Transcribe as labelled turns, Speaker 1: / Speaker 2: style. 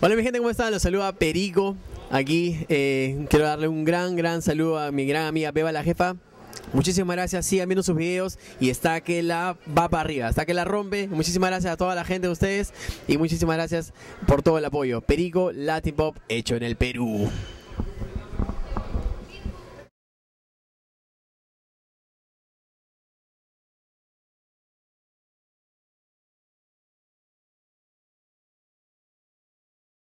Speaker 1: Hola mi gente, ¿cómo están? Los saluda Perico. Aquí eh, quiero darle un gran, gran saludo a mi gran amiga Beba la jefa. Muchísimas gracias, sigan viendo sus videos y está que la va para arriba, está que la rompe. Muchísimas gracias a toda la gente de ustedes y muchísimas gracias por todo el apoyo. Perico Latin Pop hecho en el Perú.